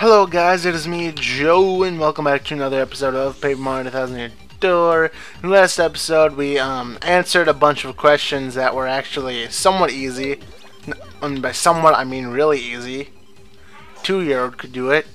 Hello guys, it is me, Joe, and welcome back to another episode of Paper Mario 1000 Year Door. In the last episode, we um, answered a bunch of questions that were actually somewhat easy. And by somewhat, I mean really easy. Two-year-old could do it.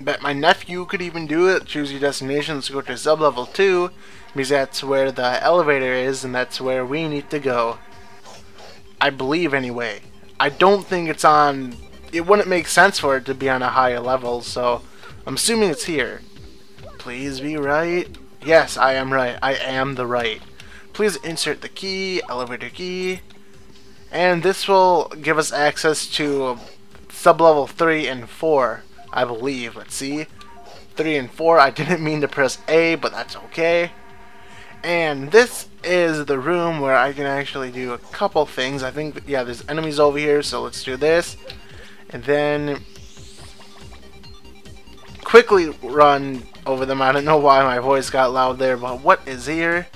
Bet my nephew could even do it. Choose your destination, let's go to sub-level 2, because that's where the elevator is, and that's where we need to go. I believe, anyway. I don't think it's on it wouldn't make sense for it to be on a higher level, so I'm assuming it's here. Please be right. Yes, I am right. I am the right. Please insert the key, elevator key, and this will give us access to sub-level 3 and 4, I believe. Let's see. 3 and 4, I didn't mean to press A, but that's okay. And this is the room where I can actually do a couple things. I think, yeah, there's enemies over here, so let's do this and then quickly run over them. I don't know why my voice got loud there, but what is here?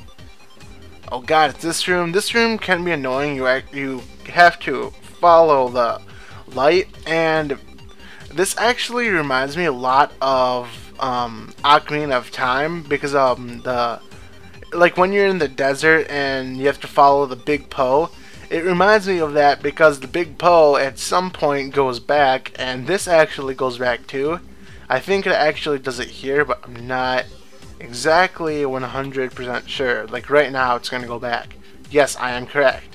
Oh god, it's this room. This room can be annoying. You act, you have to follow the light, and this actually reminds me a lot of um, Ocarina of Time because um the like when you're in the desert and you have to follow the big Poe it reminds me of that because the Big Poe at some point goes back, and this actually goes back too. I think it actually does it here, but I'm not exactly 100% sure. Like right now, it's going to go back. Yes, I am correct.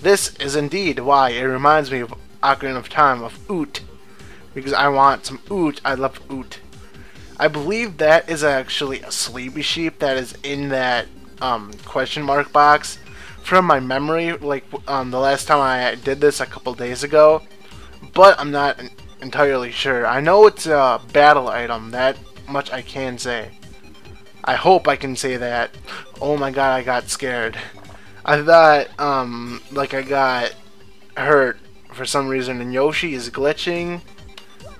This is indeed why it reminds me of Ocarina of Time, of Oot. Because I want some Oot. I love Oot. I believe that is actually a sleepy sheep that is in that um, question mark box from my memory, like um, the last time I did this a couple days ago, but I'm not entirely sure. I know it's a battle item, that much I can say. I hope I can say that. Oh my god, I got scared. I thought, um, like I got hurt for some reason, and Yoshi is glitching.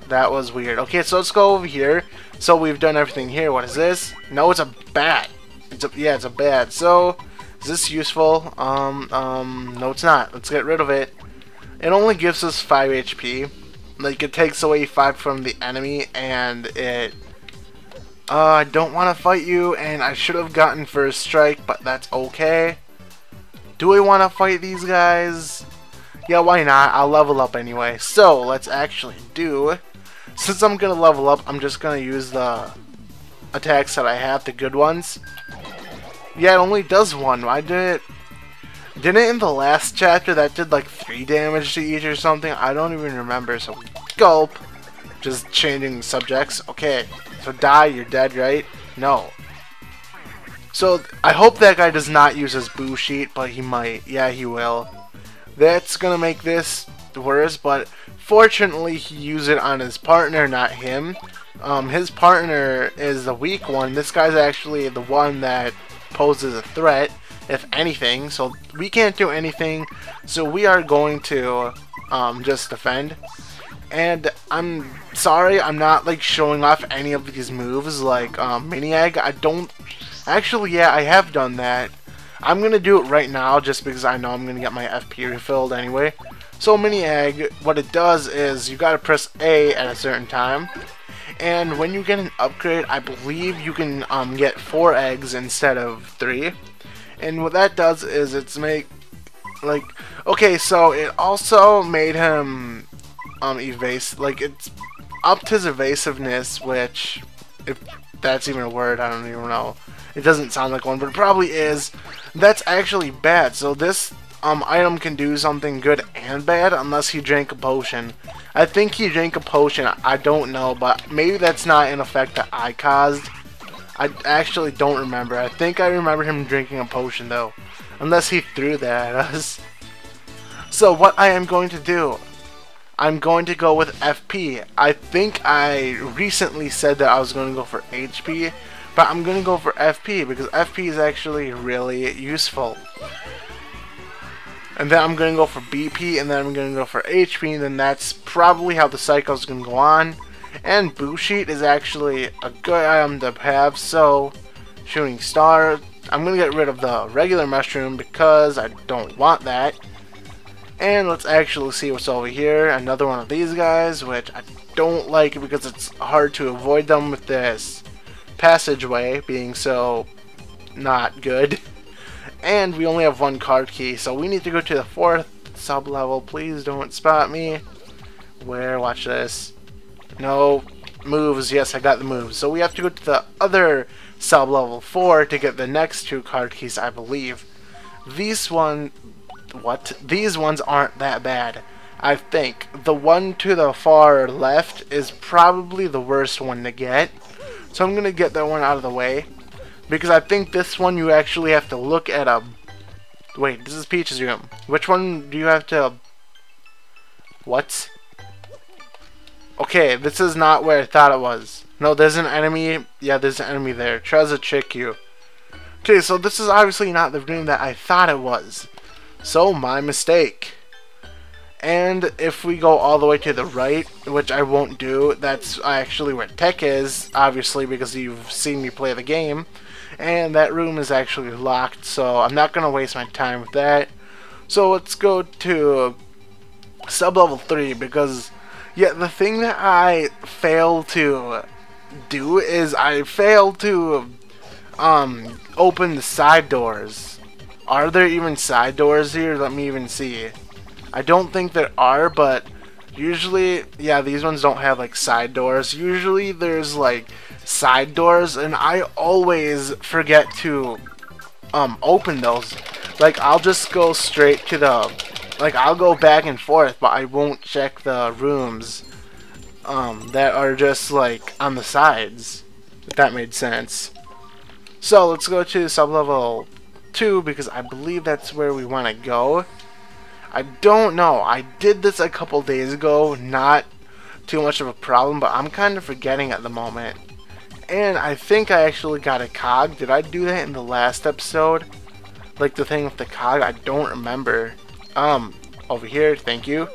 That was weird. Okay, so let's go over here. So we've done everything here. What is this? No, it's a bat. It's a, yeah, it's a bat. So, is this useful? Um, um, no it's not. Let's get rid of it. It only gives us 5 HP. Like, it takes away 5 from the enemy, and it... Uh, I don't want to fight you, and I should have gotten first strike, but that's okay. Do I want to fight these guys? Yeah, why not? I'll level up anyway. So, let's actually do... Since I'm going to level up, I'm just going to use the attacks that I have, the good ones. Yeah, it only does one. Why did it... Didn't it in the last chapter that did like 3 damage to each or something? I don't even remember, so gulp. Just changing subjects. Okay, so die, you're dead, right? No. So, I hope that guy does not use his boo sheet, but he might. Yeah, he will. That's gonna make this worse, but fortunately he used it on his partner, not him. Um, his partner is the weak one. This guy's actually the one that poses a threat, if anything. So we can't do anything. So we are going to um, just defend. And I'm sorry, I'm not like showing off any of these moves like um, Mini Egg. I don't. Actually, yeah, I have done that. I'm gonna do it right now just because I know I'm gonna get my FP refilled anyway. So Mini Egg, what it does is you gotta press A at a certain time and when you get an upgrade, I believe you can um, get four eggs instead of three. And what that does is it's make like okay, so it also made him um evasive. Like it's upped his evasiveness, which if that's even a word, I don't even know. It doesn't sound like one, but it probably is. That's actually bad. So this um, item can do something good and bad unless he drank a potion. I think he drank a potion. I don't know, but maybe that's not an effect that I caused. I actually don't remember. I think I remember him drinking a potion though. Unless he threw that at us. So what I am going to do, I'm going to go with FP. I think I recently said that I was going to go for HP, but I'm going to go for FP because FP is actually really useful and then I'm going to go for BP, and then I'm going to go for HP, and then that's probably how the cycle is going to go on. And Boo Sheet is actually a good item to have, so Shooting Star, I'm going to get rid of the regular mushroom because I don't want that. And let's actually see what's over here. Another one of these guys, which I don't like because it's hard to avoid them with this passageway being so not good. And we only have one card key, so we need to go to the fourth sub-level. Please don't spot me. Where? Watch this. No. Moves. Yes, I got the moves. So we have to go to the other sub-level 4 to get the next two card keys, I believe. These one... What? These ones aren't that bad. I think. The one to the far left is probably the worst one to get. So I'm going to get that one out of the way. Because I think this one you actually have to look at a... Wait, this is Peach's room. Which one do you have to... What? Okay, this is not where I thought it was. No, there's an enemy. Yeah, there's an enemy there. Tries to trick you. Okay, so this is obviously not the room that I thought it was. So, my mistake. And if we go all the way to the right, which I won't do, that's actually where TEC is, obviously because you've seen me play the game. And that room is actually locked, so I'm not to waste my time with that. So let's go to sub-level 3 because, yeah, the thing that I fail to do is I fail to um, open the side doors. Are there even side doors here? Let me even see. I don't think there are, but usually, yeah, these ones don't have like side doors. Usually there's like side doors, and I always forget to um, open those. Like, I'll just go straight to the, like, I'll go back and forth, but I won't check the rooms um, that are just like on the sides, if that made sense. So let's go to sublevel 2 because I believe that's where we want to go. I don't know. I did this a couple days ago, not too much of a problem, but I'm kind of forgetting at the moment. And I think I actually got a cog. Did I do that in the last episode? Like the thing with the cog? I don't remember. Um, over here, thank you.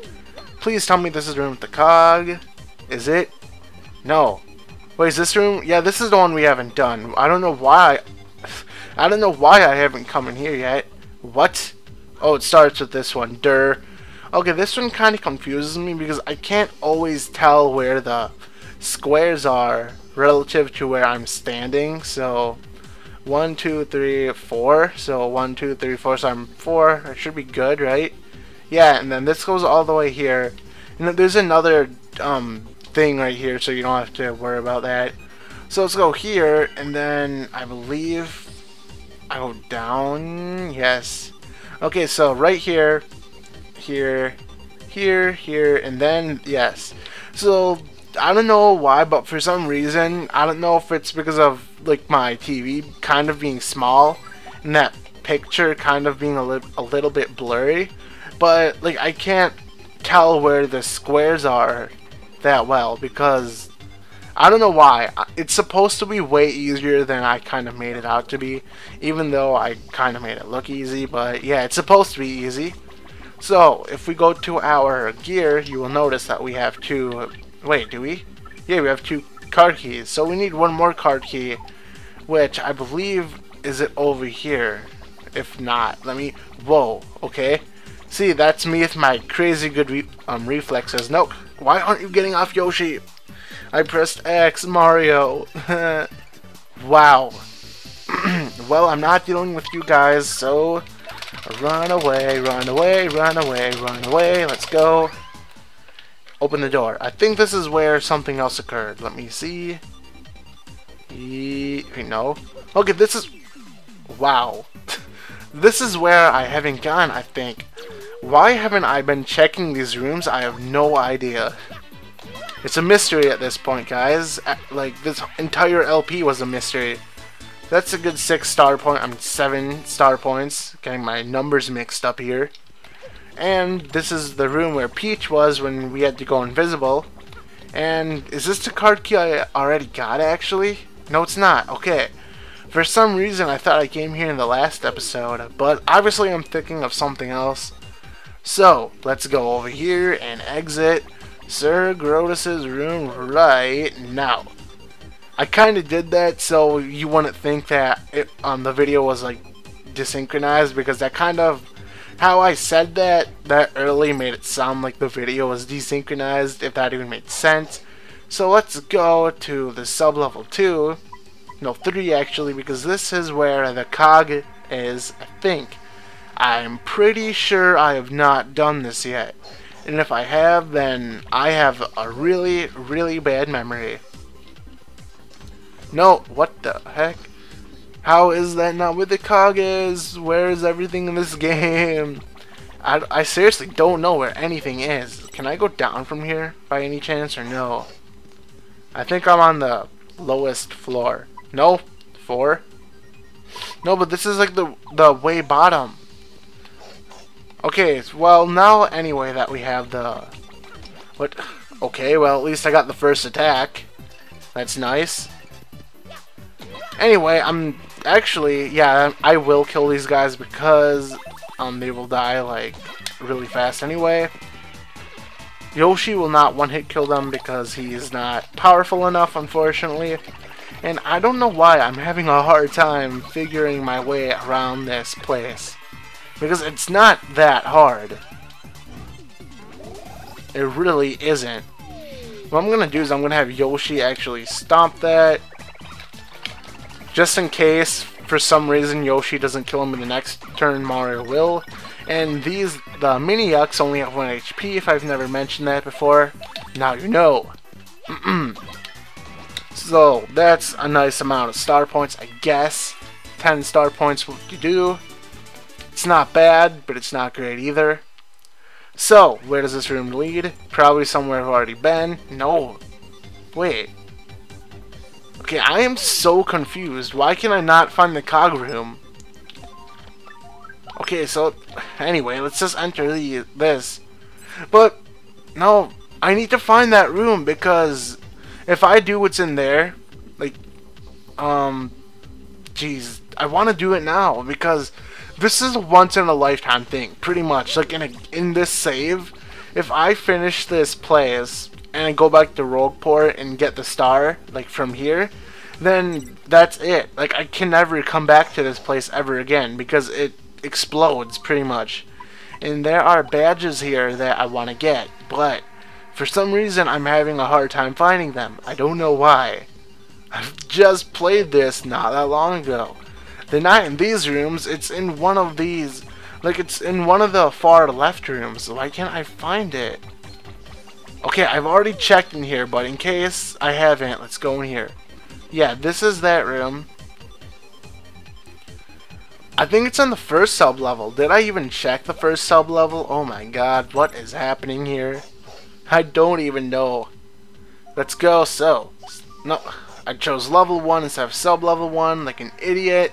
Please tell me this is room with the cog. Is it? No. Wait, is this room? Yeah, this is the one we haven't done. I don't know why. I don't know why I haven't come in here yet. What? Oh, it starts with this one. Dur. Okay, this one kind of confuses me because I can't always tell where the squares are relative to where I'm standing. So, one, two, three, four. So, one, two, three, four. So, I'm four. I should be good, right? Yeah, and then this goes all the way here. And there's another um, thing right here, so you don't have to worry about that. So let's go here, and then I believe I go down. Yes. Okay, so right here, here, here, here, and then yes. So I don't know why, but for some reason, I don't know if it's because of like my TV kind of being small and that picture kind of being a, li a little bit blurry, but like I can't tell where the squares are that well because I don't know why. It's supposed to be way easier than I kind of made it out to be, even though I kind of made it look easy, but yeah, it's supposed to be easy. So, if we go to our gear, you will notice that we have two... Wait, do we? Yeah, we have two card keys. So we need one more card key, which I believe is it over here. If not, let me... Whoa, okay. See, that's me with my crazy good re um, reflexes. Nope. Why aren't you getting off Yoshi? I pressed X, Mario. wow. well, I'm not dealing with you guys, so run away, run away, run away, run away. Let's go. Open the door. I think this is where something else occurred. Let me see. E no. Okay, this is... Wow. this is where I haven't gone, I think. Why haven't I been checking these rooms? I have no idea. It's a mystery at this point, guys. Like, this entire LP was a mystery. That's a good 6 star point. I'm 7 star points. Getting my numbers mixed up here. And this is the room where Peach was when we had to go invisible. And is this the card key I already got, actually? No, it's not. Okay. For some reason, I thought I came here in the last episode, but obviously I'm thinking of something else. So, let's go over here and exit Sir Grodus's room right now. I kind of did that so you wouldn't think that it, um, the video was like desynchronized because that kind of how I said that that early made it sound like the video was desynchronized, if that even made sense. So let's go to the sub level 2, no 3 actually, because this is where the cog is, I think. I'm pretty sure I have not done this yet. And if I have, then I have a really, really bad memory. No, what the heck? How is that not with the is? Where is everything in this game? I, I seriously don't know where anything is. Can I go down from here by any chance or no? I think I'm on the lowest floor. No? Four? No, but this is like the, the way bottom. Okay, well now anyway that we have the... What? Okay, well at least I got the first attack. That's nice. Anyway, I'm actually, yeah, I will kill these guys because um, they will die like really fast anyway. Yoshi will not one-hit kill them because he's not powerful enough, unfortunately. And I don't know why I'm having a hard time figuring my way around this place. Because it's not that hard. It really isn't. What I'm going to do is I'm going to have Yoshi actually stomp that. Just in case, for some reason, Yoshi doesn't kill him in the next turn, Mario will. And these, the Mini-Yux only have 1 HP if I've never mentioned that before. Now you know. so, that's a nice amount of star points, I guess. 10 star points what you do. It's not bad, but it's not great either. So, where does this room lead? Probably somewhere I've already been. No. Wait. Okay, I am so confused. Why can I not find the cog room? Okay, so anyway, let's just enter the this. But no, I need to find that room because if I do what's in there, like, um, jeez, I want to do it now because this is a once in a lifetime thing, pretty much. Like in a, in this save, if I finish this plays and go back to Rogueport and get the star, like from here, then that's it. Like I can never come back to this place ever again because it explodes pretty much. And there are badges here that I want to get, but for some reason I'm having a hard time finding them. I don't know why. I've just played this not that long ago. They're not in these rooms, it's in one of these. Like it's in one of the far left rooms. Why can't I find it? Okay, I've already checked in here, but in case I haven't, let's go in here. Yeah, this is that room. I think it's on the first sub level. Did I even check the first sub level? Oh my god, what is happening here? I don't even know. Let's go. So, no, I chose level 1 instead of sub level 1 like an idiot.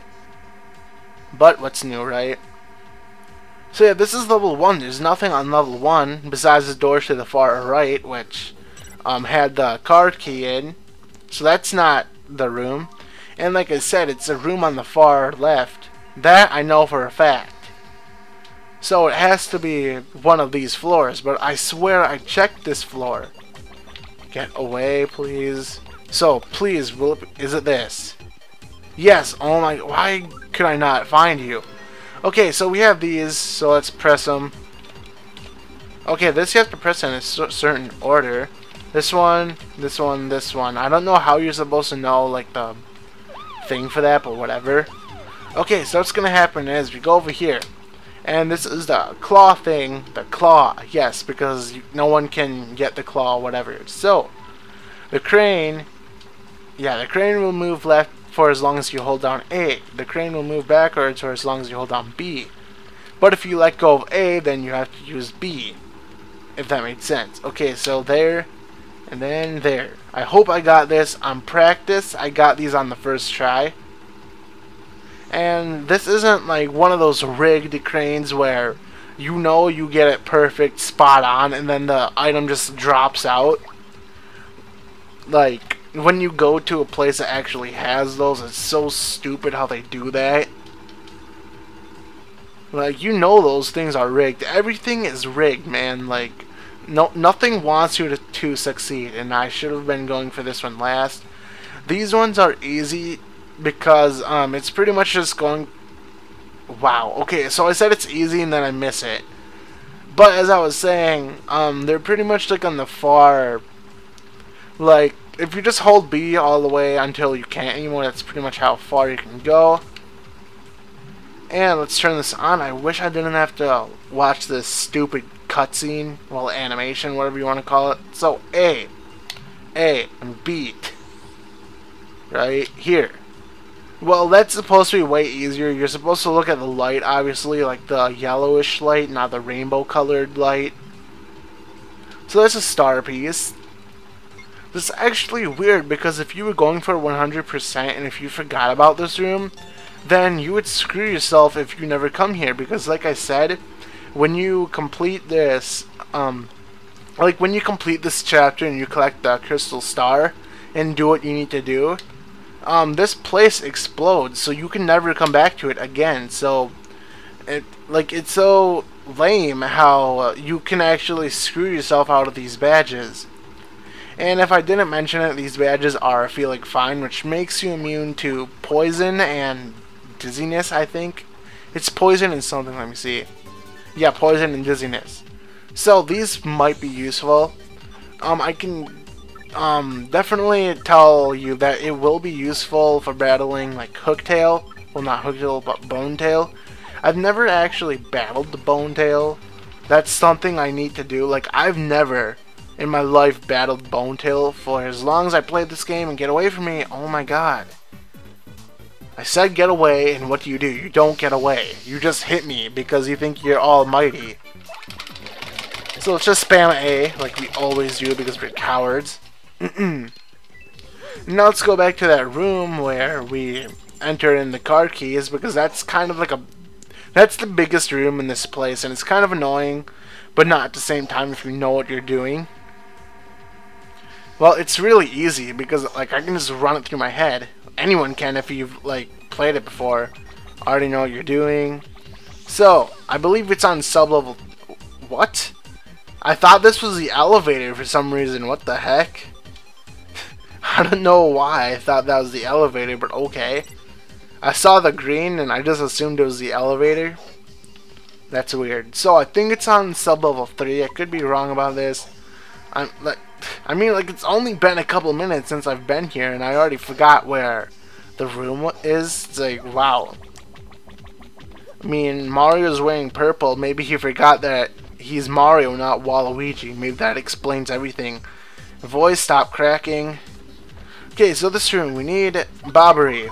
But what's new, right? So yeah, this is level 1. There's nothing on level 1 besides the door to the far right, which um, had the card key in. So that's not the room. And like I said, it's a room on the far left. That I know for a fact. So it has to be one of these floors, but I swear I checked this floor. Get away, please. So, please, will it this? Yes, oh my, why could I not find you? Okay, so we have these, so let's press them. Okay, this you have to press in a certain order. This one, this one, this one. I don't know how you're supposed to know, like, the thing for that, but whatever. Okay, so what's to happen is we go over here. And this is the claw thing. The claw, yes, because no one can get the claw, whatever. So, the crane, yeah, the crane will move left for as long as you hold down A. The crane will move backwards for as long as you hold down B. But if you let go of A, then you have to use B. If that makes sense. Okay, so there, and then there. I hope I got this on practice. I got these on the first try. And this isn't like one of those rigged cranes where you know you get it perfect, spot on, and then the item just drops out. Like, when you go to a place that actually has those, it's so stupid how they do that. Like, you know those things are rigged. Everything is rigged, man. Like, no, nothing wants you to, to succeed, and I should have been going for this one last. These ones are easy because um, it's pretty much just going wow. Okay, so I said it's easy and then I miss it. But as I was saying, um, they're pretty much like on the far, like, if you just hold B all the way until you can't anymore, that's pretty much how far you can go. And let's turn this on. I wish I didn't have to watch this stupid cutscene, well, animation, whatever you want to call it. So, A, A, and beat, right here. Well, that's supposed to be way easier. You're supposed to look at the light, obviously, like the yellowish light, not the rainbow colored light. So that's a star piece. This is actually weird because if you were going for 100% and if you forgot about this room, then you would screw yourself if you never come here because like I said, when you complete this, um, like when you complete this chapter and you collect the crystal star and do what you need to do, um, this place explodes so you can never come back to it again. So, it like it's so lame how you can actually screw yourself out of these badges. And if I didn't mention it, these badges are feeling fine, which makes you immune to poison and dizziness, I think. It's poison and something, let me see. Yeah, poison and dizziness. So these might be useful. Um, I can um, definitely tell you that it will be useful for battling like Hooktail. Well, not Hooktail, but Bonetail. I've never actually battled the Bonetail. That's something I need to do. Like, I've never in my life battled Bonetail for as long as I played this game and get away from me. Oh my god. I said get away, and what do you do? You don't get away. You just hit me because you think you're almighty. So let's just spam A, like we always do because we're cowards. now let's go back to that room where we enter in the car keys because that's kind of like a... That's the biggest room in this place, and it's kind of annoying, but not at the same time if you know what you're doing. Well, it's really easy because like I can just run it through my head anyone can if you've like played it before. Already know what you're doing. So, I believe it's on sub-level... What? I thought this was the elevator for some reason. What the heck? I don't know why I thought that was the elevator, but okay. I saw the green and I just assumed it was the elevator. That's weird. So I think it's on sub-level 3. I could be wrong about this. I'm like I mean, like, it's only been a couple minutes since I've been here, and I already forgot where the room is. It's like, wow. I mean, Mario's wearing purple. Maybe he forgot that he's Mario, not Waluigi. Maybe that explains everything. Voice, stop cracking. Okay, so this room, we need Bobbery.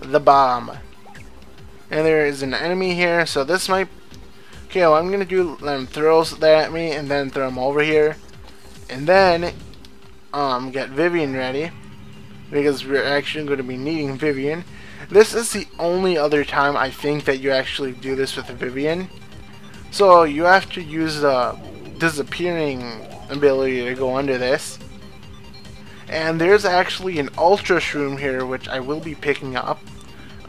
The bomb. And there is an enemy here, so this might... Okay, what I'm going to do, let him throw that at me, and then throw him over here and then um, get Vivian ready because we're actually going to be needing Vivian. This is the only other time I think that you actually do this with Vivian. So you have to use the disappearing ability to go under this. And there's actually an Ultra Shroom here which I will be picking up.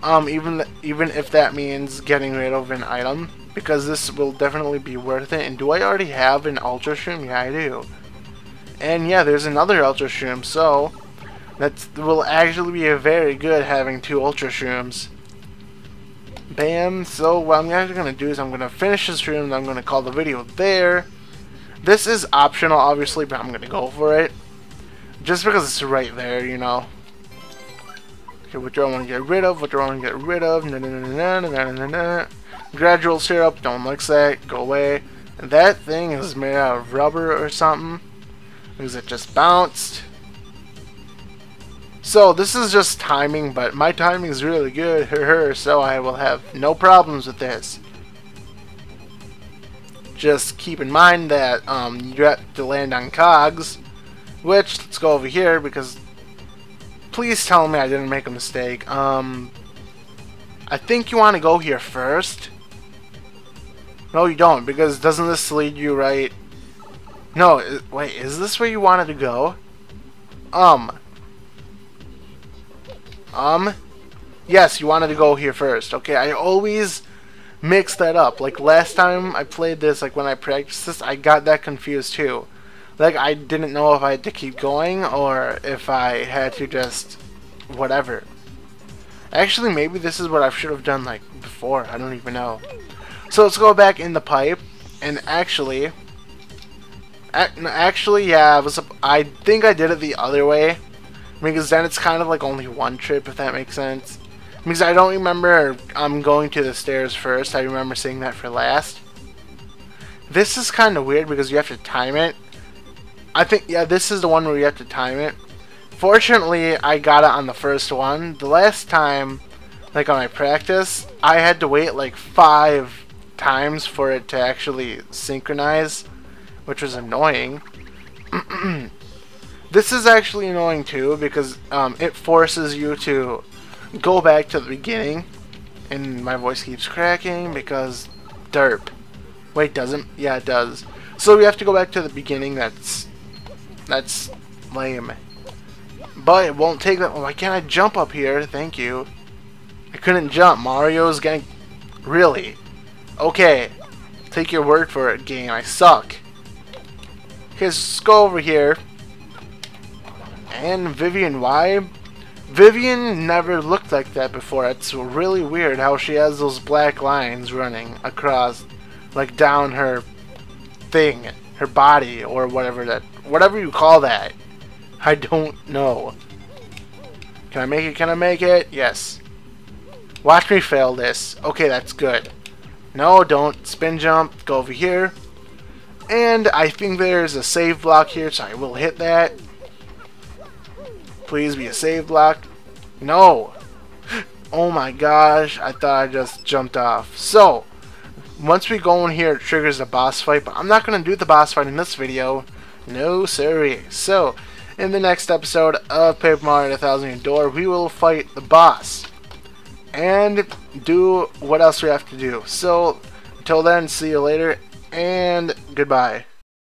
Um, even even if that means getting rid of an item because this will definitely be worth it. And do I already have an Ultra Shroom? Yeah, I do. And yeah, there's another Ultra Shroom, so that will actually be a very good having two Ultra Shrooms. Bam, so what I'm actually going to do is I'm going to finish this room and I'm going to call the video there. This is optional, obviously, but I'm going to go for it. Just because it's right there, you know. Okay, what do I want to get rid of? What do I want to get rid of? Na, na, na, na, na, na, na. Gradual syrup, don't mix that, go away. That thing is made out of rubber or something. Because it just bounced. So this is just timing, but my timing is really good, so I will have no problems with this. Just keep in mind that um, you have to land on cogs, which, let's go over here, because please tell me I didn't make a mistake. Um, I think you want to go here first. No, you don't, because doesn't this lead you right no, wait, is this where you wanted to go? Um. Um. Yes, you wanted to go here first. Okay, I always mix that up. Like last time I played this, like when I practiced this, I got that confused too. Like I didn't know if I had to keep going or if I had to just whatever. Actually, maybe this is what I should have done like before. I don't even know. So let's go back in the pipe, and actually, actually, yeah, I was. I think I did it the other way, because then it's kind of like only one trip, if that makes sense. Because I don't remember I'm going to the stairs first. I remember seeing that for last. This is kind of weird because you have to time it. I think, yeah, this is the one where you have to time it. Fortunately, I got it on the first one. The last time, like on my practice, I had to wait like five times for it to actually synchronize, which was annoying. this is actually annoying too because um, it forces you to go back to the beginning, and my voice keeps cracking because derp. Wait, doesn't? Yeah, it does. So we have to go back to the beginning. That's that's lame. But it won't take that. Why can't I jump up here? Thank you. I couldn't jump. Mario's getting really okay. Take your word for it, game. I suck. Okay, let's go over here. And Vivian, why Vivian never looked like that before. It's really weird how she has those black lines running across, like down her thing, her body, or whatever that, whatever you call that. I don't know. Can I make it? Can I make it? Yes. Watch me fail this. Okay, that's good. No, don't spin jump. Go over here. And I think there's a save block here, so I will hit that. Please be a save block. No! Oh my gosh, I thought I just jumped off. So, once we go in here, it triggers the boss fight, but I'm not going to do the boss fight in this video. No, sorry. So, in the next episode of Paper Mario 1000 Door, we will fight the boss. And do what else we have to do. So, until then, see you later, and goodbye.